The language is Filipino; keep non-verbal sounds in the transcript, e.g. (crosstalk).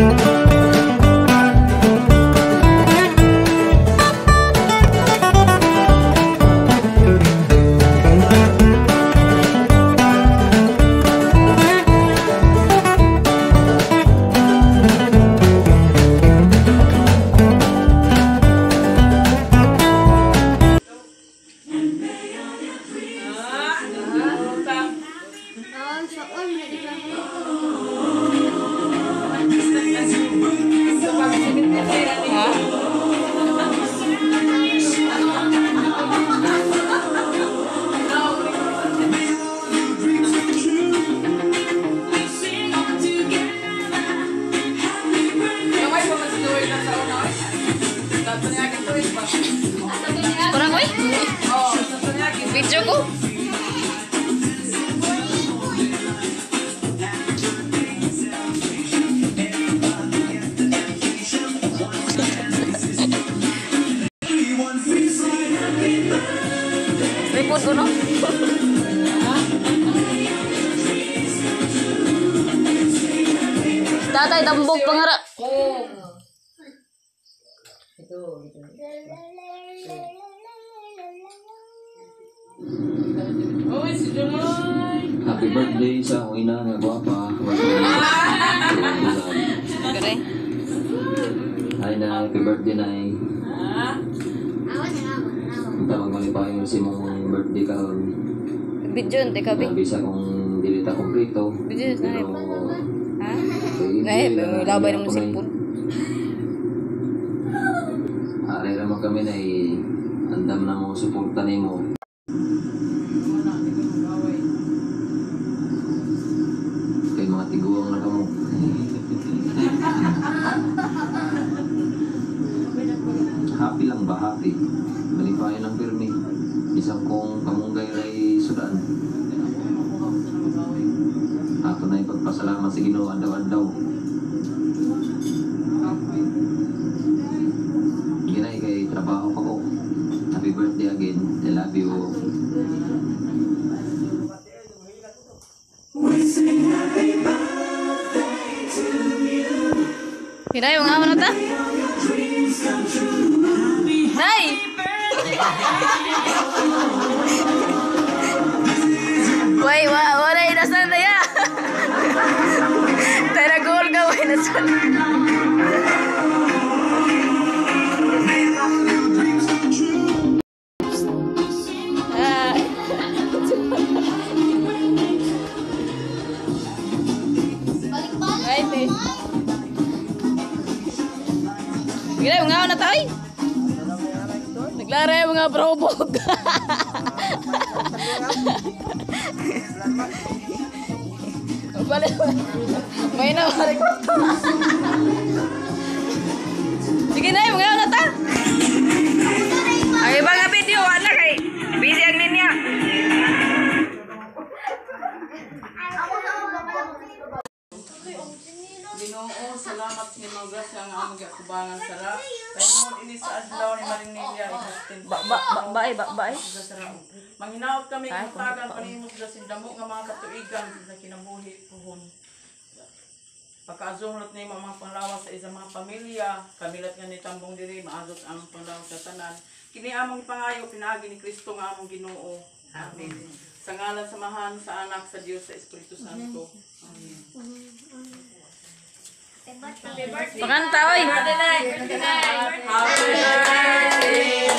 Soon, Ko. Report ko no? Tatay, tambog pangara. Happy birthday sa akong ina nga gwapa. Kare. Ay na, happy birthday na eh. Tawag malipayon si mong birthday karon. Video nte kabi. Bisa kong dilita kompleto. Video na Pero, Ha? Gaya, hindi, labay ng na- cellphone. Aray naman kami na eh. Andam na mo suporta ni mo. Happy lang ba? Happy. Malipayan ng pirmi. Isang kong kamunggay ray sudan. Ato na ipagpasalamat sa Ginoo andaw-andaw. Ginay kay trabaho pa ko. Happy birthday again. I love you. Hinay, mga ano ta? Nay! Wait, wa, wala inasan na ya. (laughs) Tara goal ka, wa inasan. Ah. Ay, te. Gila, mga ano tayo? Naglaro yung mga. Balik. May na. Sige na, mga ano ta? Ang ibang video, wala kay. Busy ang ninya. Salamat sa inyong grasya nga among gikubangan sara. Kay noon ini sa adlaw ni Marinilla ikastin. Ba, ba, ba, ba, ba, ba, eh. sa sara. Manghinaot kami kung tagan panimos sa sindamo nga mga katuigan sa kinabuhi puhon. Pagkaazunglot ni mga panglawas sa isang mga pamilya, kamilat nga ni Tambong diri maazot ang panglawas sa tanan. Kini among ipangayo pinaagi ni Kristo nga among Ginoo. Amen. Sa ngalan samahan sa anak sa Dios sa Espiritu Santo. Amen. Pakanta, oy. Happy birthday